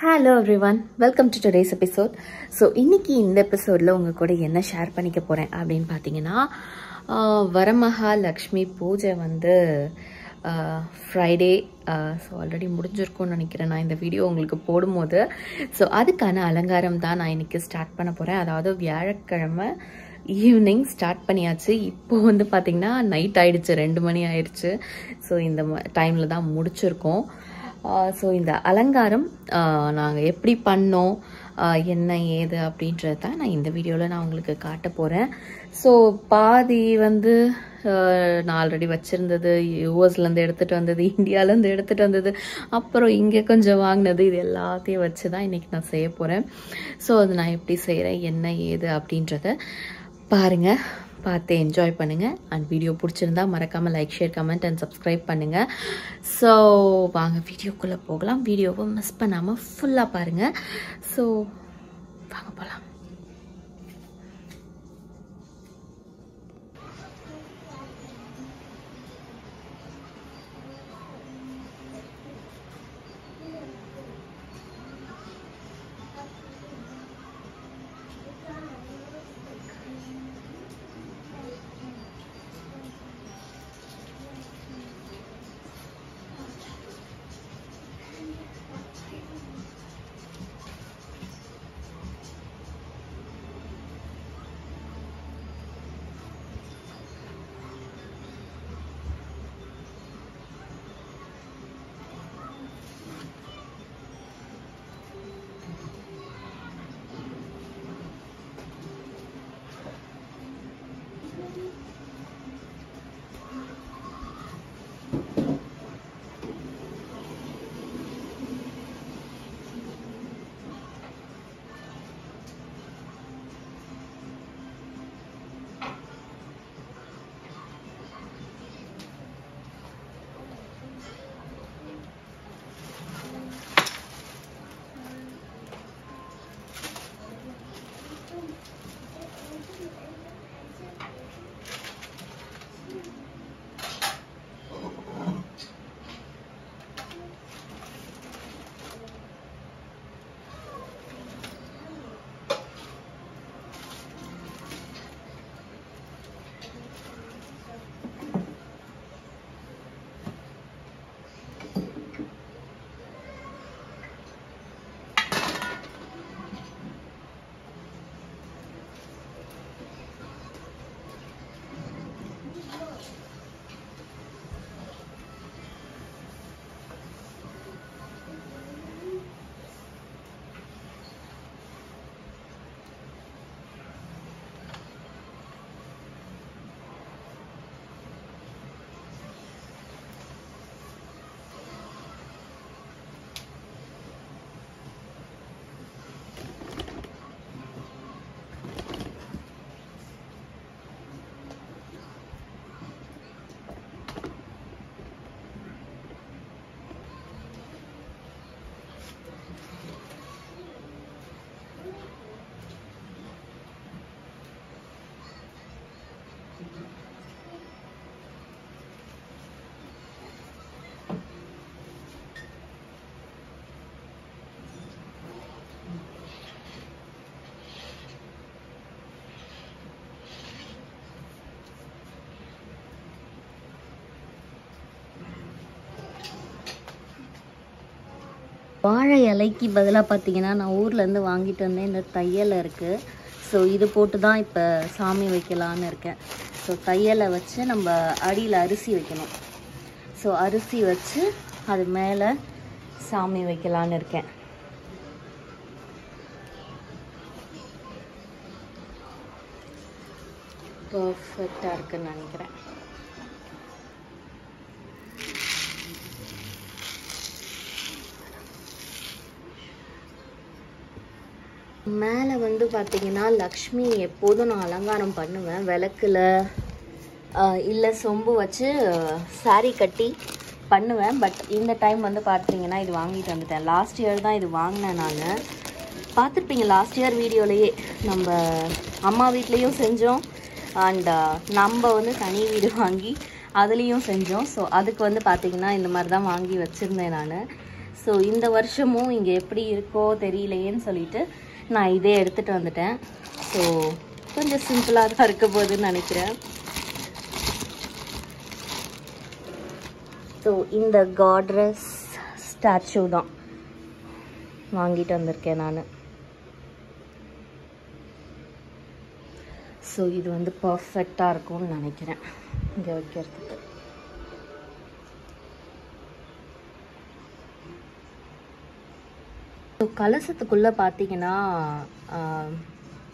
Hello everyone welcome to today's episode so இன்னைக்கு இந்த எபிசோடில் உங்கள் கூட என்ன ஷேர் பண்ணிக்க போகிறேன் அப்படின்னு பார்த்தீங்கன்னா வரமகாலக்ஷ்மி பூஜை வந்து ஃப்ரைடே ஸோ ஆல்ரெடி முடிஞ்சிருக்கும்னு நினைக்கிறேன். நான் இந்த வீடியோ உங்களுக்கு போடும்போது. ஸோ அதுக்கான அலங்காரம் தான் நான் இன்னைக்கு ஸ்டார்ட் பண்ண போகிறேன் அதாவது வியாழக்கிழமை ஈவினிங் ஸ்டார்ட் பண்ணியாச்சு. இப்போ வந்து பார்த்திங்கன்னா நைட் ஆயிடுச்சு. ரெண்டு மணி ஆயிடுச்சு. ஸோ இந்த டைமில் தான் முடிச்சிருக்கோம். ஸோ இந்த அலங்காரம் நாங்கள் எப்படி பண்ணோம் என்ன ஏது அப்படின்றது தான் நான் இந்த வீடியோவில் நான் உங்களுக்கு காட்ட போகிறேன் ஸோ பாதி வந்து நான் ஆல்ரெடி வச்சுருந்தது. யூஎஸ்லேருந்து எடுத்துகிட்டு வந்தது. இந்தியாவிலேருந்து எடுத்துகிட்டு வந்தது. அப்புறம் இங்கே கொஞ்சம் வாங்கினது. இது எல்லாத்தையும் வச்சு தான் இன்றைக்கி நான் செய்ய போகிறேன் ஸோ அது நான் எப்படி செய்கிறேன் என்ன ஏது அப்படின்றத பாருங்கள் பார்த்து என்ஜாய் பண்ணுங்கள் அண்ட் வீடியோ பிடிச்சிருந்தா மறக்காமல் like share comment and subscribe பண்ணுங்கள் ஸோ வாங்க வீடியோக்குள்ளே போகலாம். வீடியோவை மிஸ் பண்ணாமல் ஃபுல்லாக பாருங்கள் ஸோ வாங்க போகலாம் வாழை இலைக்கு பதிலாக பார்த்தீங்கன்னா நான் ஊர்லேருந்து வாங்கிட்டு வந்தேன். இந்த தையலை இருக்குது ஸோ இது போட்டு தான் இப்போ சாமி வைக்கலான்னு இருக்கேன். ஸோ தையலை வச்சு நம்ம அடியில் அரிசி வைக்கணும். ஸோ அரிசி வச்சு அது மேலே சாமி வைக்கலான்னு இருக்கேன். பர்ஃபெக்டாக இருக்குன்னு நினைக்கிறேன். மேலே வந்து பார்த்தீங்கன்னா லக்ஷ்மி எப்போதும் நான் அலங்காரம் பண்ணுவேன். விளக்குல இல்லை சொம்பு வச்சு சாரி கட்டி பண்ணுவேன். பட் இந்த டைம் வந்து பார்த்தீங்கன்னா இது வாங்கிட்டு வந்துட்டேன். லாஸ்ட் இயர் தான் இது வாங்கினேன் நான். பார்த்துருப்பீங்க லாஸ்ட் இயர் வீடியோலையே நம்ம அம்மா வீட்லேயும் செஞ்சோம். அண்ட் நம்ம வந்து தனி வீடு வாங்கி அதுலேயும் செஞ்சோம். ஸோ அதுக்கு வந்து பார்த்திங்கன்னா இந்த மாதிரி தான் வாங்கி வச்சுருந்தேன் நான். ஸோ இந்த வருஷமும் இங்கே எப்படி இருக்கோ தெரியலையேன்னு சொல்லிட்டு நான் இதே எடுத்துகிட்டு வந்துட்டேன். ஸோ கொஞ்சம் சிம்பிளாக தான் இருக்க போகுதுன்னு நினைக்கிறேன். ஸோ இந்த காட்ரஸ் ஸ்டாச்சு தான் வாங்கிட்டு வந்திருக்கேன் நான். ஸோ இது வந்து பர்ஃபெக்டாக இருக்கும்னு நினைக்கிறேன். இங்கே வைக்கிறதுக்கு. கலசத்துக்குள்ளே பார்த்தீங்கன்னா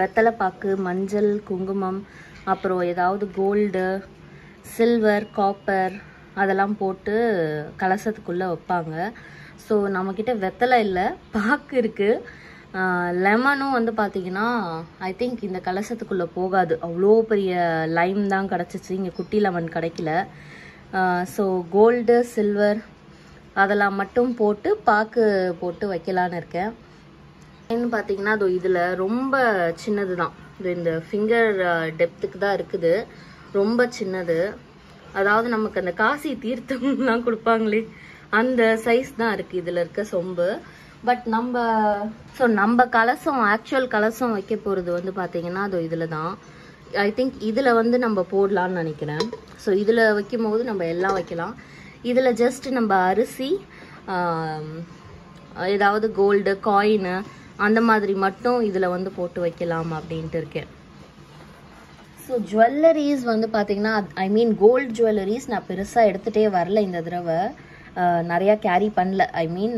வெத்தலைப்பாக்கு மஞ்சள் குங்குமம் அப்புறம் ஏதாவது கோல்டு சில்வர் காப்பர் அதெல்லாம் போட்டு கலசத்துக்குள்ளே வைப்பாங்க. ஸோ நம்மக்கிட்ட வெத்தலை இல்லை பாக்கு இருக்குது லெமனும் வந்து பார்த்தீங்கன்னா ஐ திங்க் இந்த கலசத்துக்குள்ளே போகாது. அவ்வளோ பெரிய லைம் தான் கிடச்சிச்சு. இங்கே குட்டி லெமன் கிடைக்கல. ஸோ கோல்டு சில்வர் அதெல்லாம் மட்டும் போட்டு பாக்கு போட்டு வைக்கலான்னு இருக்கேன். என்ன பார்த்தீங்கன்னா அது இதில் ரொம்ப சின்னது தான் இது இந்த ஃபிங்கர் டெப்த்துக்கு தான் இருக்குது. ரொம்ப சின்னது. அதாவது நமக்கு அந்த காசி தீர்த்தம்லாம் கொடுப்பாங்களே அந்த சைஸ் தான் இருக்குது இதில் இருக்க சொம்பு. பட் நம்ம ஸோ நம்ம கலசம் ஆக்சுவல் கலசம் வைக்க போகிறது வந்து பார்த்தீங்கன்னா அது இதில் தான் ஐ திங்க் இதில் வந்து நம்ம போடலான்னு நினைக்கிறேன். ஸோ இதில் வைக்கும் போது நம்ம எல்லாம் வைக்கலாம். இதில் ஜஸ்ட் நம்ம அரிசி ஏதாவது கோல்டு காயினு அந்த மாதிரி மட்டும் இதில் வந்து போட்டு வைக்கலாம் அப்படின்ட்டு இருக்கேன். ஸோ ஜுவல்லரிஸ் வந்து பார்த்தீங்கன்னா ஐ மீன் கோல்டு ஜுவல்லரிஸ் நான் பெருசாக எடுத்துகிட்டே வரல இந்த தடவை. நிறையா கேரி பண்ணல. ஐ மீன்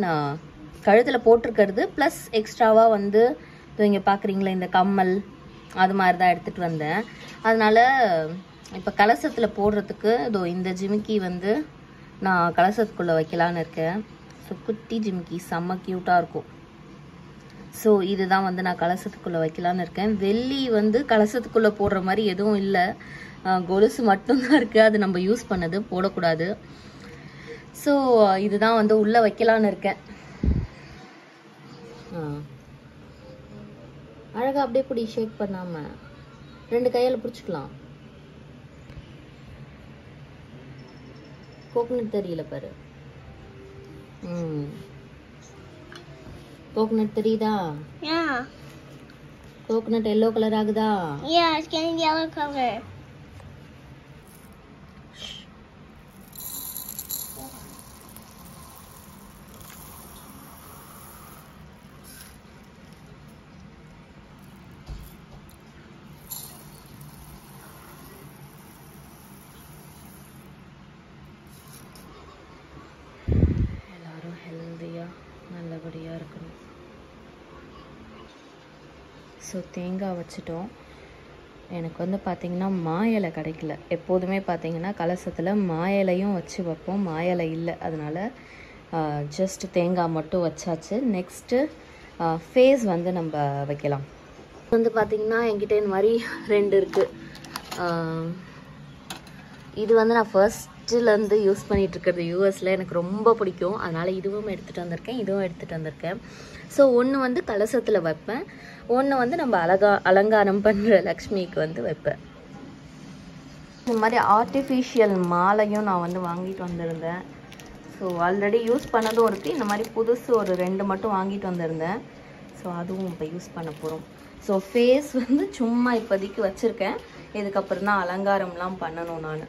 கழுத்தில் போட்டிருக்கிறது ப்ளஸ் எக்ஸ்ட்ராவாக வந்து இங்கே பார்க்குறீங்களா இந்த கம்மல் அது மாதிரி தான் எடுத்துகிட்டு வந்தேன். அதனால் இப்போ கலசத்தில் போடுறதுக்கு இதோ இந்த ஜிமிக்கி வந்து நான் கலசத்துக்குள்ளே வைக்கலான்னு இருக்கேன். ஸோ குட்டி ஜிமிக்கி செம்ம க்யூட்டாக இருக்கும். ஸோ இதுதான் வந்து நான் கலசத்துக்குள்ளே வைக்கலான்னு இருக்கேன். வெள்ளி வந்து கலசத்துக்குள்ளே போடுற மாதிரி எதுவும் இல்லை. கொலுசு மட்டும்தான் இருக்குது அது நம்ம யூஸ் பண்ணது போடக்கூடாது. ஸோ இதுதான் வந்து உள்ளே வைக்கலான்னு இருக்கேன். அழகாக அப்படியே பிடி ஷேக் பண்ணாமல் ரெண்டு கையால் பிடிச்சிக்கலாம். கோகனட் தெரியல பாரு ம் கோகனட் தெரியுதா Yeah. கோகனட் எல்லோ கலர் ஆகுதா Yeah, it's getting yellow color. So தேங்காய் வச்சிட்டோம். எனக்கு வந்து பார்த்திங்கன்னா மா இலை கிடைக்கல. எப்போதுமே பார்த்திங்கன்னா கலசத்தில் மா இலையும் வச்சு வைப்போம். மா இலை இல்லை. அதனால் ஜஸ்ட் தேங்காய் மட்டும் வச்சாச்சு. நெக்ஸ்ட்டு ஃபேஸ் வந்து நம்ம வைக்கலாம். வந்து பார்த்திங்கன்னா என்கிட்ட இந்த மாதிரி ரெண்டு இருக்குது இது வந்து நான் ஃபஸ்ட்டுலேருந்து யூஸ் பண்ணிகிட்டு இருக்கிறது யூஎஸில் எனக்கு ரொம்ப பிடிக்கும். அதனால் இதுவும் எடுத்துகிட்டு வந்திருக்கேன் இதுவும் எடுத்துகிட்டு வந்திருக்கேன். ஸோ ஒன்று வந்து கலசத்தில் வைப்பேன். ஒன்று வந்து நம்ம அலகா அலங்காரம் பண்ணுற லக்ஷ்மிக்கு வந்து வைப்பேன். இந்த மாதிரி ஆர்டிஃபிஷியல் மாலையும் நான் வந்து வாங்கிட்டு வந்திருந்தேன். ஸோ ஆல்ரெடி யூஸ் பண்ணதும் இருக்குது இந்த மாதிரி புதுசு ஒரு ரெண்டு மட்டும் வாங்கிட்டு வந்திருந்தேன். ஸோ அதுவும் இப்போ யூஸ் பண்ண போகிறோம் ஸோ ஃபேஸ் வந்து சும்மா இப்போதைக்கு வச்சுருக்கேன். இதுக்கப்புறம் தான் அலங்காரம்லாம் பண்ணணும் நான்.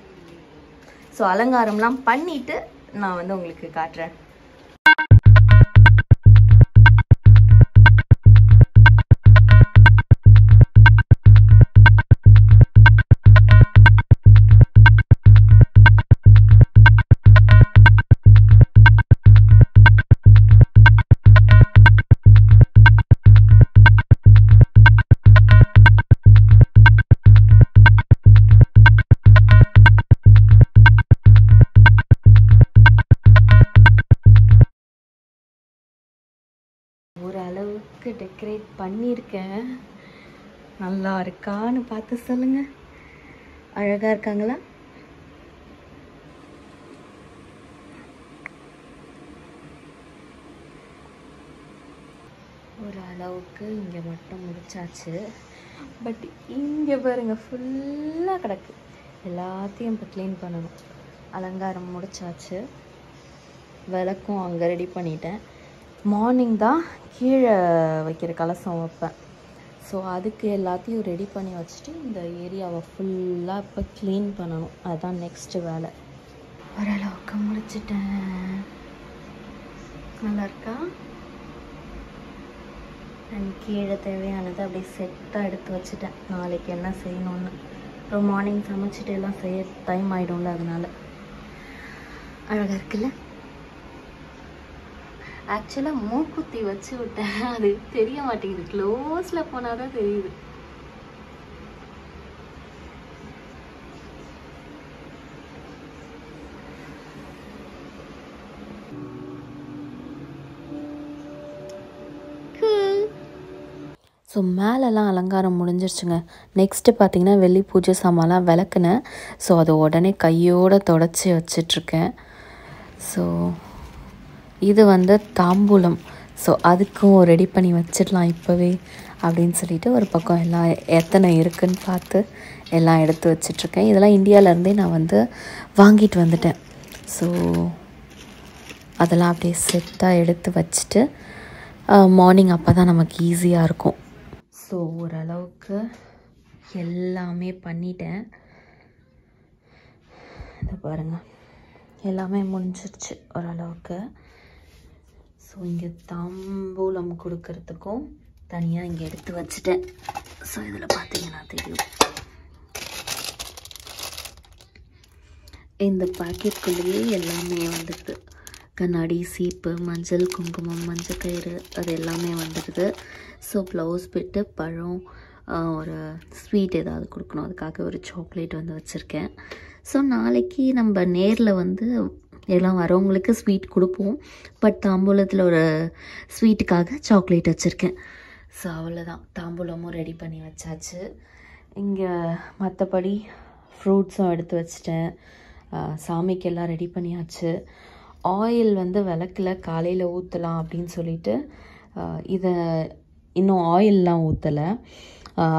ஸோ அலங்காரம்லாம் பண்ணிவிட்டு நான் வந்து உங்களுக்கு காட்டுறேன். ஓரளவுக்கு டெக்கரேட் பண்ணியிருக்கேன். நல்லா இருக்கான்னு பார்த்து சொல்லுங்க. அழகா இருக்காங்களா? ஒரு அளவுக்கு இங்கே மட்டும் முடிச்சாச்சு. பட் இங்கே பாருங்க ஃபுல்லாக கிடக்கு. எல்லாத்தையும் இப்போ க்ளீன் பண்ணணும். அலங்காரம் முடிச்சாச்சு. விளக்கும் அங்கே ரெடி பண்ணிட்டேன். மார்னிங் தான் கீழே வைக்கிற கலசம் வைப்பேன். ஸோ அதுக்கு எல்லாத்தையும் ரெடி பண்ணி வச்சுட்டு இந்த ஏரியாவை ஃபுல்லாக இப்போ க்ளீன் பண்ணணும். அதுதான் நெக்ஸ்ட்டு வேலை. ஓரளவுக்கு முடிச்சிட்டேன். நல்லா இருக்கா? அண்ட் கீழே தேவையானது அப்படியே செட்டாக எடுத்து வச்சுட்டேன். நாளைக்கு என்ன செய்யணும்னு. அப்புறம் மார்னிங் சமைச்சிட்டு எல்லாம் செய்ய டைம் ஆகிடும்ல அதனால். அழகாக இருக்குல்ல? ஆக்சுவலாக மூக்குத்தி வச்சு விட்டேன். அது தெரிய மாட்டேங்குது. க்ளோஸில் போனால் தான் தெரியுது. ஸோ மேலெல்லாம் அலங்காரம் முடிஞ்சிருச்சுங்க. நெக்ஸ்ட்டு பார்த்தீங்கன்னா வெள்ளி பூஜை சாமான்லாம் விளக்குனேன். ஸோ அதை உடனே கையோடு தொடச்சி வச்சிட்ருக்கேன். ஸோ இது வந்து தாம்பூலம். ஸோ அதுக்கும் ரெடி பண்ணி வச்சிடலாம் இப்போவே அப்படின்னு சொல்லிட்டு ஒரு பக்கம் எல்லாம் எத்தனை இருக்குன்னு பார்த்து எல்லாம் எடுத்து வச்சிட்ருக்கேன். இதெல்லாம் இந்தியாவிலேருந்தே நான் வந்து வாங்கிட்டு வந்துட்டேன். ஸோ அதெல்லாம் அப்படியே செட்டாக எடுத்து வச்சுட்டு மார்னிங் அப்போ தான் நமக்கு ஈஸியாக இருக்கும். ஸோ ஓரளவுக்கு எல்லாமே பண்ணிட்டேன். இதை பாருங்கள் எல்லாமே முடிஞ்சிருச்சு ஓரளவுக்கு. ஸோ இங்கே தாம்பூலம் கொடுக்கறதுக்கும் தனியாக இங்கே எடுத்து வச்சுட்டேன். ஸோ இதில் பார்த்தீங்கன்னா தெரியும். இந்த பாக்கெட்குள்ளேயே எல்லாமே வந்துடுது. கண்ணாடி சீப்பு மஞ்சள் குங்குமம் மஞ்சள் கயிறு அது எல்லாமே வந்துடுது. ஸோ ப்ளவுஸ் பிட்டு பழம் ஒரு ஸ்வீட் ஏதாவது கொடுக்கணும். அதுக்காக ஒரு சாக்லேட் வந்து வச்சுருக்கேன். ஸோ நாளைக்கு நம்ம நேரில் வந்து எல்லாம் வரவங்களுக்கு ஸ்வீட் கொடுப்போம். பட் தாம்பூலத்தில் ஒரு ஸ்வீட்டுக்காக சாக்லேட் வச்சுருக்கேன். ஸோ அவ்வளோதான் தாம்பூலமும் ரெடி பண்ணி வச்சாச்சு. இங்கே மற்றபடி ஃப்ரூட்ஸும் எடுத்து வச்சிட்டேன். சாமிக்கெல்லாம் ரெடி பண்ணியாச்சு. ஆயில் வந்து விளக்கில் காலையில் ஊற்றலாம் அப்படின்னு சொல்லிட்டு இதை இன்னும் ஆயிலெலாம் ஊற்றலை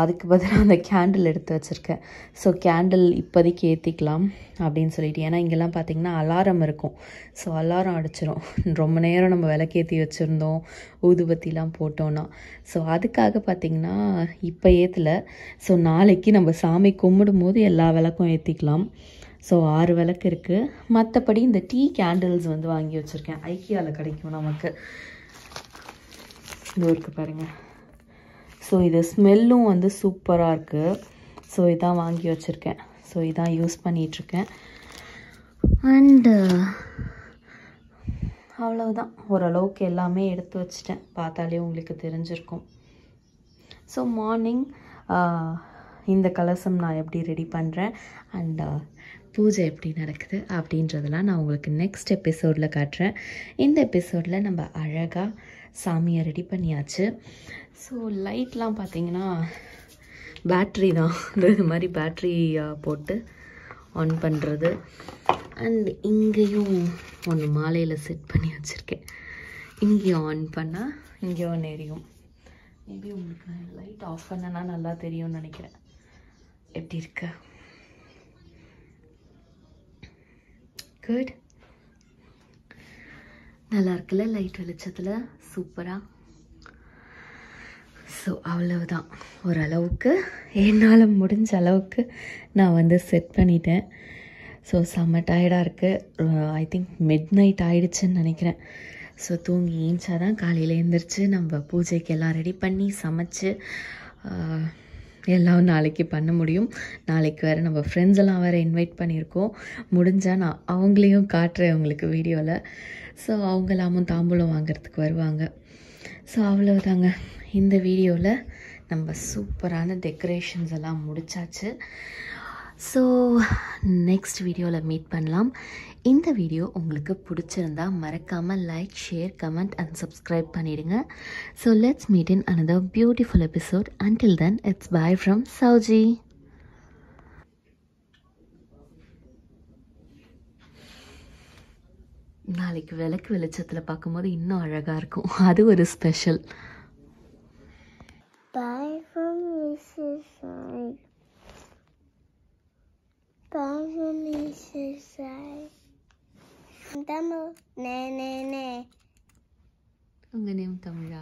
அதுக்கு பதிலாக அந்த கேண்டில் எடுத்து வச்சுருக்கேன். ஸோ கேண்டில் இப்போதைக்கு ஏற்றிக்கலாம் அப்படின்னு சொல்லிட்டு. ஏன்னா இங்கெல்லாம் பார்த்தீங்கன்னா அலாரம் இருக்கும். ஸோ அலாரம் அடிச்சிடும் ரொம்ப நேரம் நம்ம விளக்கேற்றி வச்சுருந்தோம். ஊதுபத்திலாம் போட்டோன்னா ஸோ அதுக்காக பார்த்திங்கன்னா இப்போ ஏற்றலை ஸோ நாளைக்கு நம்ம சாமி கும்பிடும் போது எல்லா விளக்கும் ஏற்றிக்கலாம் ஸோ ஆறு விளக்கு இருக்குது மற்றபடி இந்த டீ கேண்டில்ஸ் வந்து வாங்கி வச்சுருக்கேன். ஐக்கியாவில் கிடைக்கும் நமக்கு. இது இருக்குது பாருங்கள் ஸோ இது ஸ்மெல்லும் வந்து சூப்பராக இருக்குது ஸோ இதான் வாங்கி வச்சுருக்கேன். ஸோ இதான் யூஸ் பண்ணிகிட்ருக்கேன் அண்டு அவ்வளவுதான். ஓரளவுக்கு எல்லாமே எடுத்து வச்சிட்டேன். பார்த்தாலே உங்களுக்கு தெரிஞ்சிருக்கும். ஸோ மார்னிங் இந்த கலசம் நான் எப்படி ரெடி பண்ணுறேன் அண்டு பூஜை எப்படி நடக்குது? அப்படின்றதெல்லாம் நான் உங்களுக்கு நெக்ஸ்ட் எபிசோடில் காட்டுறேன். இந்த எபிசோடில் நம்ம அழகாக சாமியை ரெடி பண்ணியாச்சு. ஸோ லைட்லாம் பார்த்தீங்கன்னா பேட்ரி தான். இது மாதிரி பேட்ரி போட்டு ஆன் பண்ணுறது அண்ட் இங்கேயும் ஒன்று மாலையில் செட் பண்ணி வச்சுருக்கேன். இங்கேயும் ஆன் பண்ணால் இங்கேயும் ஒன்று எரியும். மேபி உங்களுக்கு லைட் ஆஃப் பண்ணனா நல்லா தெரியும்னு நினைக்கிறேன். எப்படி இருக்கு? குட் நல்லா இருக்குல்ல லைட் வெளிச்சத்தில்? சூப்பராக ஸோ அவ்வளவுதான். ஓரளவுக்கு என்னால் முடிஞ்ச அளவுக்கு நான் வந்து செட் பண்ணிட்டேன். ஸோ செம்ம டயர்டாக இருக்குது ஐ திங்க் மிட் நைட் ஆயிடுச்சுன்னு நினைக்கிறேன். ஸோ தூங்கி ஏஞ்சாதான் காலையில் எழுந்திரிச்சு நம்ம பூஜைக்கு எல்லாம் ரெடி பண்ணி சமைச்சு uh, எல்லாம் நாளைக்கு பண்ண முடியும். நாளைக்கு வேறு நம்ம ஃப்ரெண்ட்ஸ் எல்லாம் வேறு இன்வைட் பண்ணியிருக்கோம். முடிஞ்சால் நான் அவங்களையும் காட்டுறேன் அவங்களுக்கு வீடியோவில் ஸோ அவங்களாமும் தாம்பூலம் வாங்குறதுக்கு வருவாங்க. ஸோ அவ்வளோதாங்க இந்த வீடியோவில் நம்ம சூப்பரான டெக்கரேஷன்ஸ் எல்லாம் முடிச்சாச்சு. ஸோ நெக்ஸ்ட் வீடியோவில் மீட் பண்ணலாம். இந்த வீடியோ உங்களுக்கு பிடிச்சிருந்தா மறக்காமல் like share comment and subscribe பண்ணிவிடுங்க so let's meet in another beautiful episode until then it's bye from Sowji நாளைக்கு விளக்கு வெளிச்சத்தில் பார்க்கும்போது இன்னும் அழகாக இருக்கும். அது ஒரு special Bye from Mrs. Sonic. Bonjour, Monsieur Sai. Un tamil. Ne, ne, ne. Un ganem tamil.